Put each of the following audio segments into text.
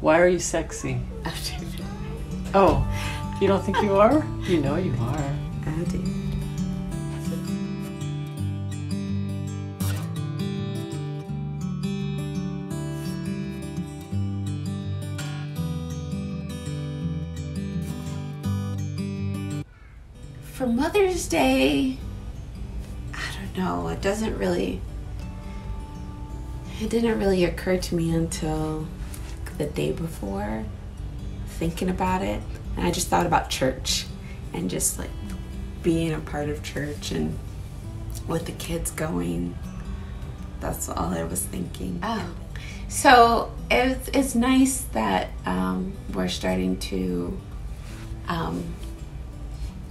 Why are you sexy? Oh, you don't think you are? You know you are. I do. For Mother's Day, I don't know. It doesn't really. It didn't really occur to me until the day before, thinking about it. And I just thought about church and just like being a part of church and with the kids going. That's all I was thinking. Oh. So it's, it's nice that um, we're starting to um,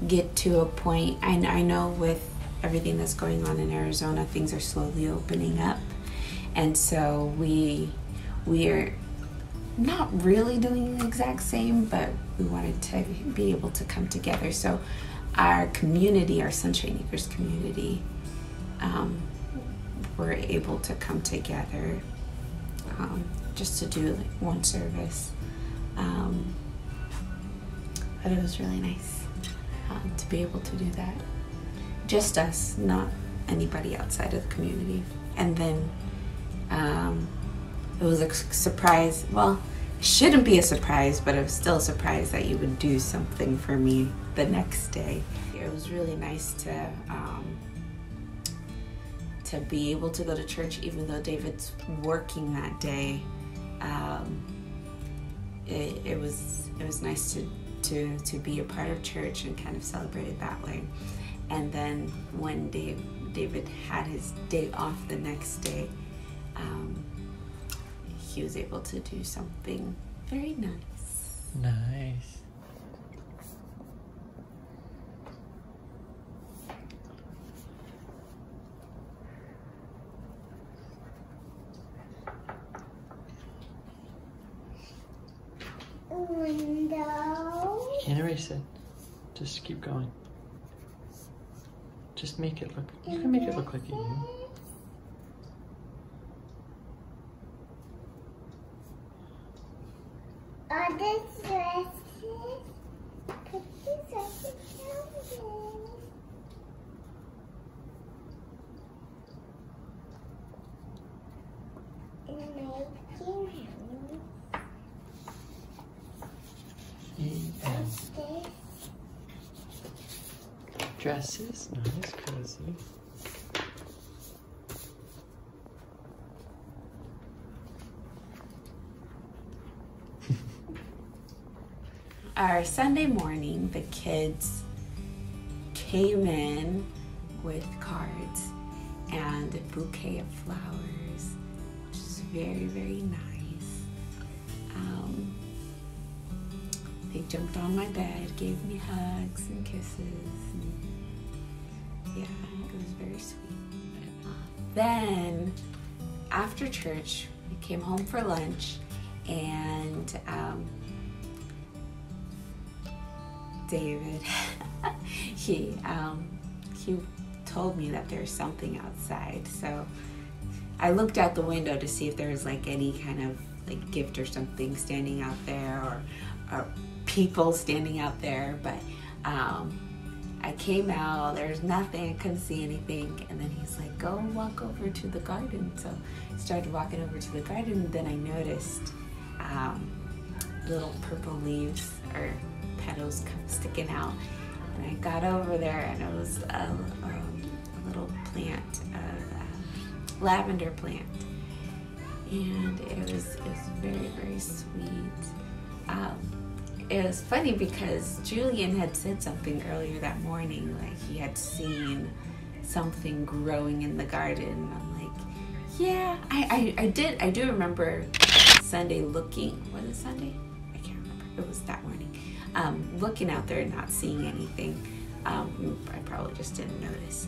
get to a point. I, I know with everything that's going on in Arizona, things are slowly opening up, and so we we are not really doing the exact same, but we wanted to be able to come together. So our community, our Sunshine Acres community, um, were able to come together um, just to do like one service. Um, but it was really nice um, to be able to do that. Just us, not anybody outside of the community. And then it was a surprise. Well, it shouldn't be a surprise, but was still a surprise that you would do something for me the next day. It was really nice to um, to be able to go to church, even though David's working that day. Um, it, it was it was nice to, to to be a part of church and kind of celebrate it that way. And then when Dave, David had his day off the next day, um, he was able to do something very nice. Nice. Window. Can't erase it. Just keep going. Just make it look. You can make it look like you. Are these dresses? Put these dresses down there. And make you E and dresses. Nice, cozy. Our Sunday morning, the kids came in with cards and a bouquet of flowers, which is very, very nice. Um, they jumped on my bed, gave me hugs and kisses. And yeah, it was very sweet. Then, after church, we came home for lunch and um, David, he um, he told me that there's something outside. So I looked out the window to see if there was like any kind of like gift or something standing out there, or, or people standing out there. But um, I came out. There's nothing. I couldn't see anything. And then he's like, "Go walk over to the garden." So I started walking over to the garden. And then I noticed um, little purple leaves or petals sticking out. And I got over there and it was a, um, a little plant, a, a lavender plant. And it was, it was very, very sweet. Um, it was funny because Julian had said something earlier that morning, like he had seen something growing in the garden. I'm like, yeah, I, I, I did, I do remember Sunday looking, was it Sunday? I can't remember. It was that morning um, looking out there and not seeing anything. Um, I probably just didn't notice.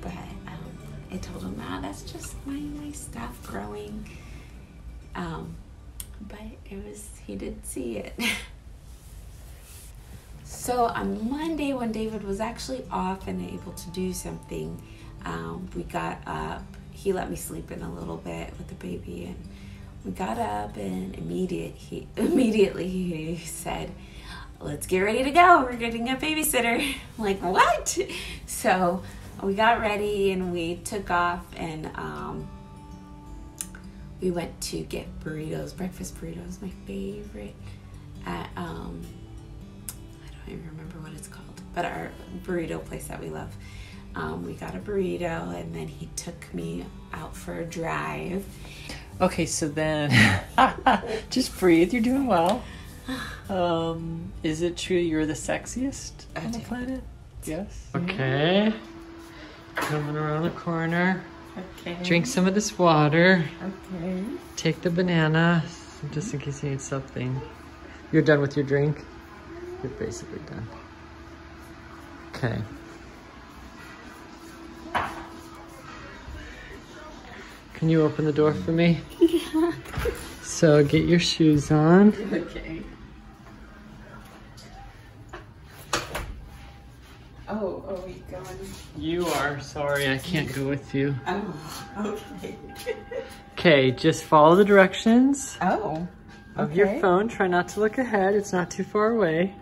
But um, I told him, ah, that's just my, my stuff growing. Um, but it was, he did see it. so on Monday, when David was actually off and able to do something, um, we got up. He let me sleep in a little bit with the baby and we got up and immediate he immediately he said, "Let's get ready to go. We're getting a babysitter." I'm like what? So we got ready and we took off and um, we went to get burritos, breakfast burritos, my favorite. At um, I don't even remember what it's called, but our burrito place that we love. Um, we got a burrito and then he took me out for a drive. Okay, so then just breathe. You're doing well. Um, is it true you're the sexiest on the planet? Yes. Okay. Coming around the corner. Okay. Drink some of this water. Okay. Take the banana, just in case you need something. You're done with your drink? You're basically done. Okay. Can you open the door for me? Yeah. So get your shoes on. Okay. Oh, are we going? You are. Sorry, I can't go with you. Oh, okay. Okay, just follow the directions Oh. of your phone. Try not to look ahead. It's not too far away.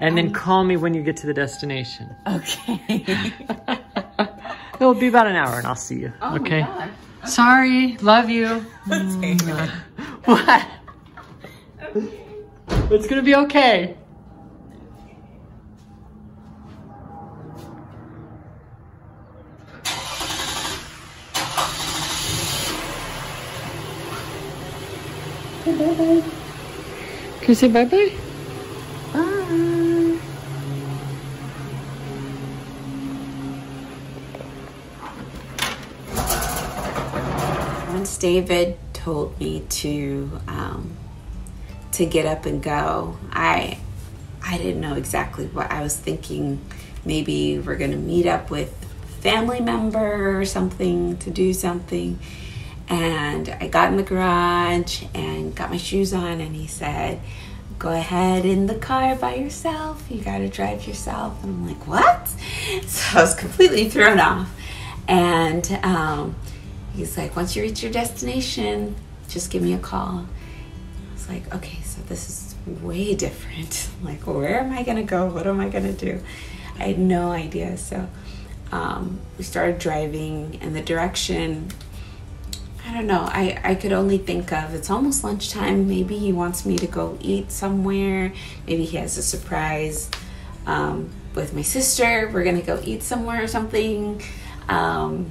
And then call me when you get to the destination. Okay. It'll be about an hour and I'll see you. Oh okay. my God. Sorry. Love you. Mm. what? It's gonna be okay. Can you say bye bye Once David told me to um, to get up and go, I I didn't know exactly what I was thinking. Maybe we're gonna meet up with family member or something to do something. And I got in the garage and got my shoes on, and he said, Go ahead in the car by yourself. You gotta drive yourself. And I'm like, What? So I was completely thrown off. And um, he's like, Once you reach your destination, just give me a call. I was like, Okay, so this is way different. Like, where am I gonna go? What am I gonna do? I had no idea. So um, we started driving in the direction I don't know. I, I could only think of it's almost lunchtime. Maybe he wants me to go eat somewhere. Maybe he has a surprise um, with my sister. We're gonna go eat somewhere or something. Um,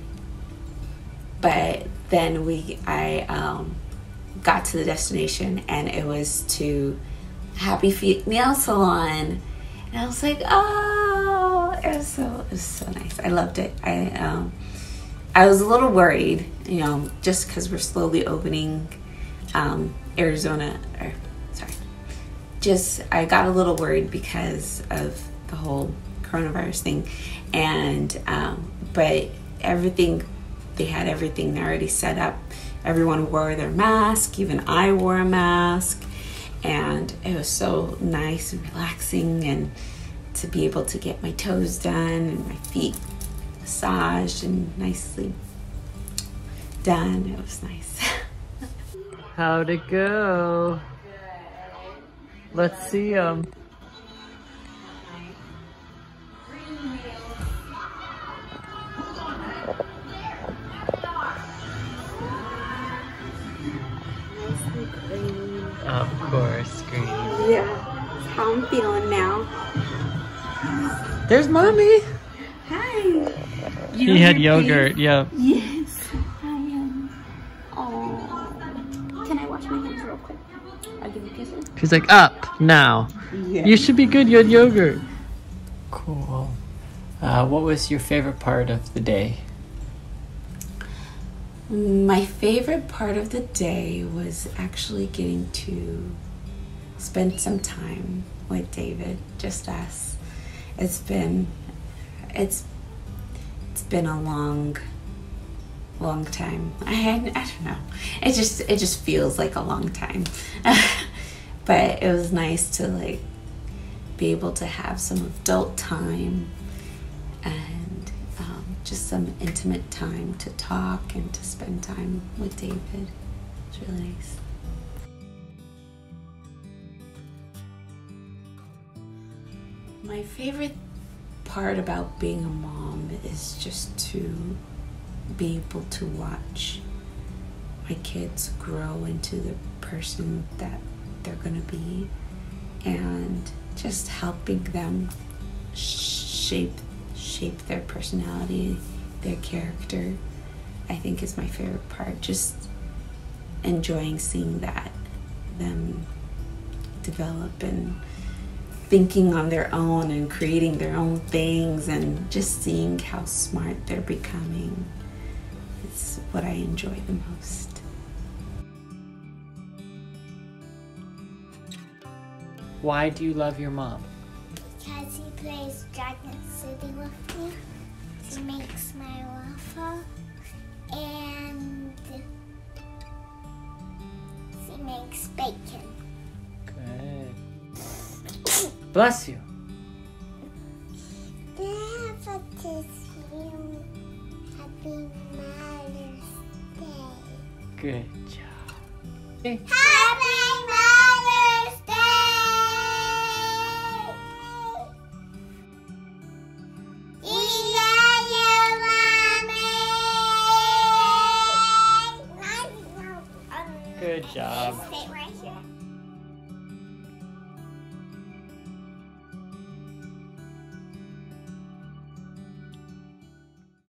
but then we I um, got to the destination and it was to Happy Feet Nail Salon, and I was like, oh, it was so it was so nice. I loved it. I um, I was a little worried, you know, just because we're slowly opening um, Arizona. Or sorry, just I got a little worried because of the whole coronavirus thing, and um, but everything they had everything already set up. Everyone wore their mask. Even I wore a mask, and it was so nice and relaxing, and to be able to get my toes done and my feet massaged and nicely done. It was nice. How'd it go? Let's see them. There's mommy. Hi. He had yogurt. Yep. Yes, I am. Oh, can I wash my hands real quick? I'll give you kisses. He's like, up now. Yeah. You should be good. You had yogurt. Cool. Uh, what was your favorite part of the day? My favorite part of the day was actually getting to spend some time with David, just us. It's been it's it's been a long long time. I I don't know. It just it just feels like a long time. but it was nice to like be able to have some adult time and um, just some intimate time to talk and to spend time with David. It's really nice. My favorite part about being a mom is just to be able to watch my kids grow into the person that they're going to be and just helping them shape shape their personality, their character. I think is my favorite part. Just enjoying seeing that them develop and thinking on their own and creating their own things and just seeing how smart they're becoming. It's what I enjoy the most. Why do you love your mom? Because he plays Dragon City with me. He makes my waffle. And he makes bacon. Bless you. Good job. Happy Mother's Day! We love you, Mommy! Good job.